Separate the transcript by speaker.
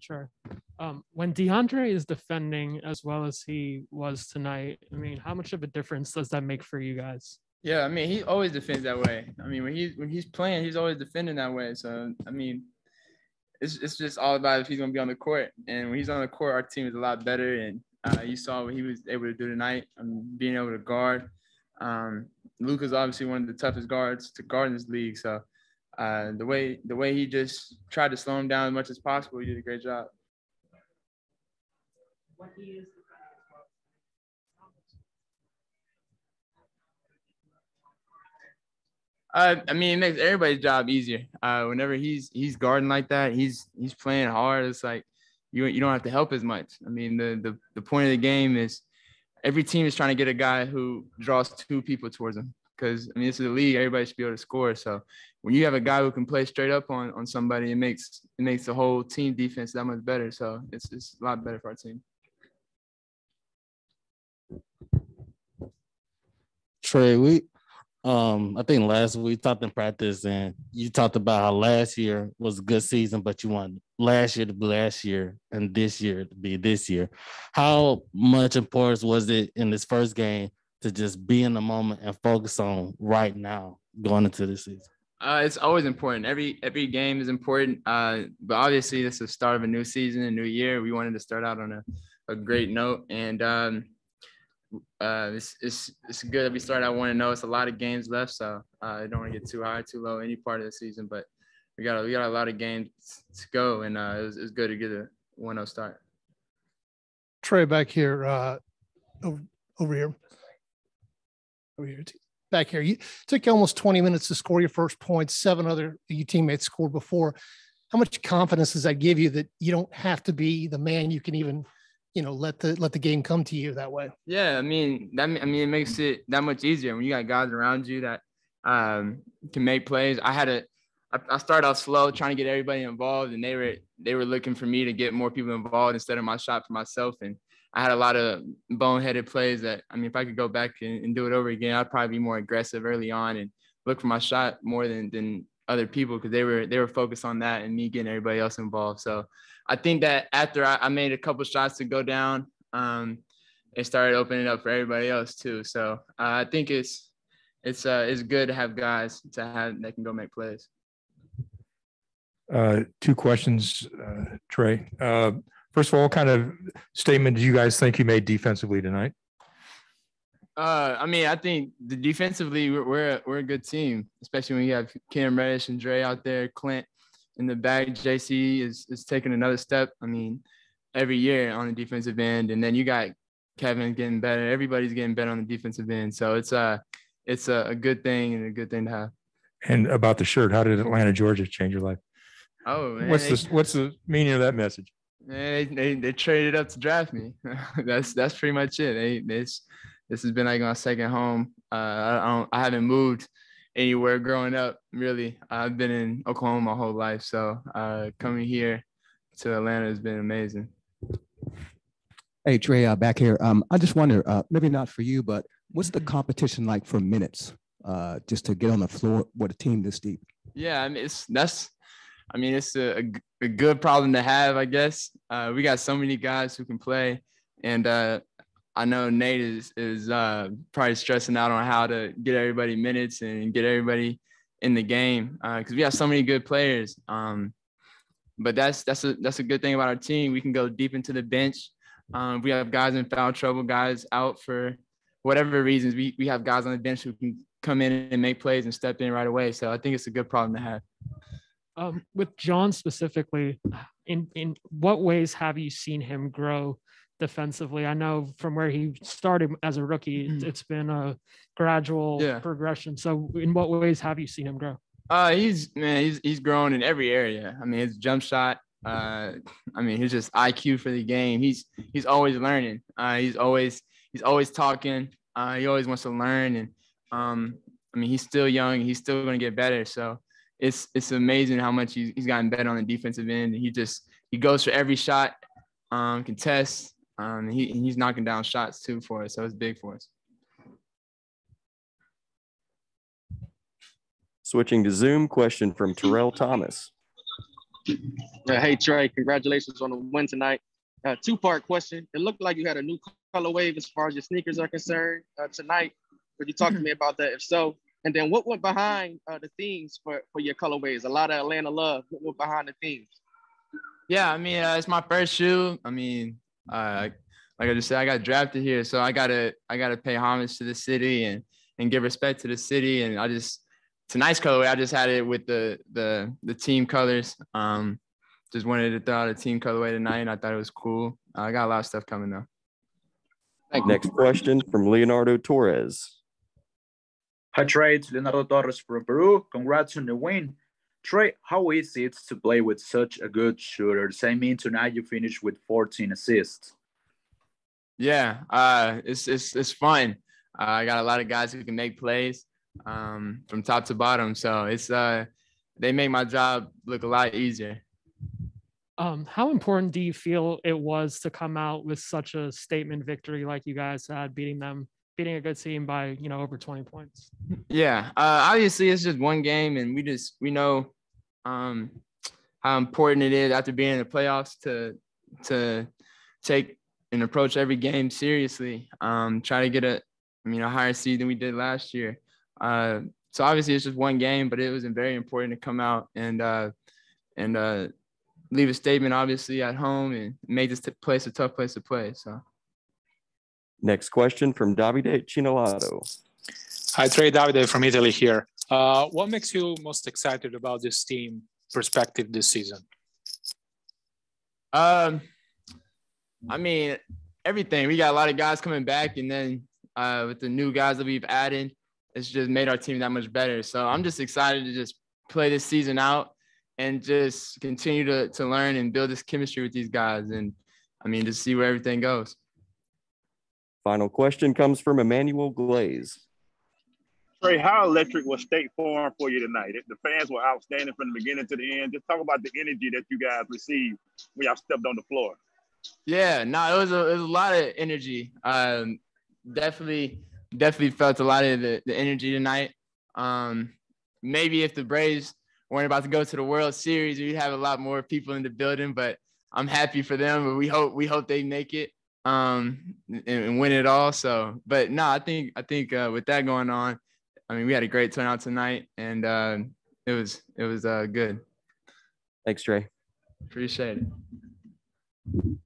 Speaker 1: Sure. Um, when DeAndre is defending as well as he was tonight, I mean, how much of a difference does that make for you guys?
Speaker 2: Yeah, I mean, he always defends that way. I mean, when he's when he's playing, he's always defending that way. So, I mean, it's it's just all about if he's gonna be on the court. And when he's on the court, our team is a lot better. And uh, you saw what he was able to do tonight. Um, being able to guard. Um, Luka's obviously one of the toughest guards to guard in this league. So uh, the way the way he just tried to slow him down as much as possible, he did a great job. What Uh, I mean, it makes everybody's job easier. Uh, whenever he's he's guarding like that, he's he's playing hard. It's like you you don't have to help as much. I mean, the the the point of the game is every team is trying to get a guy who draws two people towards them. Because I mean, this is a league; everybody should be able to score. So when you have a guy who can play straight up on on somebody, it makes it makes the whole team defense that much better. So it's it's a lot better for our team.
Speaker 3: Trae, we um, I think last week we talked in practice, and you talked about how last year was a good season, but you want last year to be last year and this year to be this year. How much importance was it in this first game to just be in the moment and focus on right now going into the season?
Speaker 2: Uh, it's always important. Every every game is important. Uh, but obviously, this is the start of a new season, a new year. We wanted to start out on a, a great note, and um, uh, it's, it's, it's good that we started out one and know It's a lot of games left, so uh, I don't want to get too high, too low any part of the season. But we got a, we got a lot of games to go, and uh, it, was, it was good to get a 1-0 start.
Speaker 4: Trae back here, uh, over, over here, over here, back here. You took you almost 20 minutes to score your first points. Seven other you teammates scored before. How much confidence does that give you that you don't have to be the man? You can even you know let the let the game come to you that way
Speaker 2: yeah i mean that i mean it makes it that much easier when you got guys around you that um, can make plays i had a I started off slow trying to get everybody involved and they were they were looking for me to get more people involved instead of my shot for myself and i had a lot of boneheaded plays that i mean if i could go back and, and do it over again i'd probably be more aggressive early on and look for my shot more than than other people because they were they were focused on that and me getting everybody else involved so I think that after I, I made a couple shots to go down, um, it started opening up for everybody else too. So uh, I think it's it's uh, it's good to have guys to have that can go make plays.
Speaker 5: Uh, two questions, uh, Trae. First of all, what kind of statement do you guys think you made defensively tonight?
Speaker 2: Uh, I mean, I think the defensively we're we're a, we're a good team, especially when you have Cam Reddish and Dre out there, Clint in the back. JC is is taking another step. I mean, every year on the defensive end, and then you got Kevin getting better. Everybody's getting better on the defensive end. So it's a it's a, a good thing and a good thing to have.
Speaker 5: And about the shirt, how did Atlanta, Georgia change your life?
Speaker 2: Oh, man.
Speaker 5: what's the what's the meaning of that message?
Speaker 2: They, they, they traded up to draft me. that's that's pretty much it. They, this this has been like my second home. Uh, I don't I haven't moved anywhere growing up. Really, I've been in Oklahoma my whole life, so uh, coming here to Atlanta has been amazing.
Speaker 6: Hey Trae, uh, back here. Um, I just wonder, uh, maybe not for you, but what's the competition like for minutes, uh, just to get on the floor with a team this deep?
Speaker 2: Yeah, I mean, it's that's, I mean, it's a, a, a good problem to have, I guess. Uh, we got so many guys who can play, and uh, I know Nate is is uh, probably stressing out on how to get everybody minutes and get everybody in the game because uh, we have so many good players. Um, but that's that's a that's a good thing about our team. We can go deep into the bench. Um, we have guys in foul trouble, guys out for whatever reasons. We we have guys on the bench who can come in and make plays and step in right away. So I think it's a good problem to have.
Speaker 1: Um, with John specifically, in in what ways have you seen him grow defensively. I know from where he started as a rookie, mm-hmm. it's been a gradual yeah. progression. So, in what ways have you seen him grow?
Speaker 2: Uh, he's man, he's he's grown in every area. I mean, his jump shot. Uh, I mean, he's just IQ for the game. He's he's always learning. Uh, he's always he's always talking. Uh, he always wants to learn, and um, I mean, he's still young. He's still going to get better. So it's it's amazing how much he's, he's gotten better on the defensive end. He just he goes for every shot, um, contests, um, he, he's knocking down shots too for us, so it's big for us.
Speaker 7: Switching to Zoom, question from Terrell Thomas. Uh, hey Trae, congratulations on the win tonight. Uh, two-part question. It looked like you had a new colorway as far as your sneakers are concerned uh, tonight. Could you talk to me about that? If so, and then what went behind uh, the themes for, for your colorways? A lot of Atlanta love. What went behind the themes?
Speaker 2: Yeah, I mean, uh, it's my first shoe. I mean, uh, like I just said, I got drafted here, so I gotta I gotta pay homage to the city and and give respect to the city. And I just it's a nice colorway. I just had it with the the the team colors. Um, just wanted to throw out a team colorway tonight, and I thought it was cool. Uh, I got a lot of stuff coming though.
Speaker 8: Next question from Leonardo Torres.
Speaker 9: Hi Trae, it's Leonardo Torres from Peru. Congrats on the win. Trae, how is it to play with such a good shooter? I mean, tonight you finished with 14 assists.
Speaker 2: Yeah, uh, it's it's it's fun. Uh, I got a lot of guys who can make plays um, from top to bottom, so it's uh, they make my job look a lot easier.
Speaker 1: Um, how important do you feel it was to come out with such a statement victory like you guys had, beating them, beating a good team by you know over 20 points?
Speaker 2: Yeah, uh, obviously it's just one game, and we just we know um, how important it is after being in the playoffs to to take and approach every game seriously. Um, try to get a I mean a higher seed than we did last year. Uh, so obviously it's just one game, but it was very important to come out and uh, and uh, leave a statement obviously at home and make this t- place a tough place to play. So.
Speaker 8: Next question from Davide Chinolato.
Speaker 10: Hi, Trae Davide from Italy here. Uh, what makes you most excited about this team perspective this season?
Speaker 2: Um, I mean, everything. We got a lot of guys coming back, and then uh, with the new guys that we've added, it's just made our team that much better. So I'm just excited to just play this season out and just continue to to learn and build this chemistry with these guys. And I mean, to see where everything goes.
Speaker 8: Final question comes from Emmanuel Glaze.
Speaker 11: Trae, how electric was State Farm for you tonight? The fans were outstanding from the beginning to the end. Just talk about the energy that you guys received when y'all stepped on the floor.
Speaker 2: Yeah, no, it was a, it was a lot of energy. Um, definitely, definitely felt a lot of the, the energy tonight. Um, maybe if the Braves weren't about to go to the World Series, we'd have a lot more people in the building. But I'm happy for them. But we hope we hope they make it um, and, and win it all. So, but no, I think I think uh, with that going on, I mean, we had a great turnout tonight, and uh, it was it was uh, good.
Speaker 8: Thanks, Trae.
Speaker 2: Appreciate it.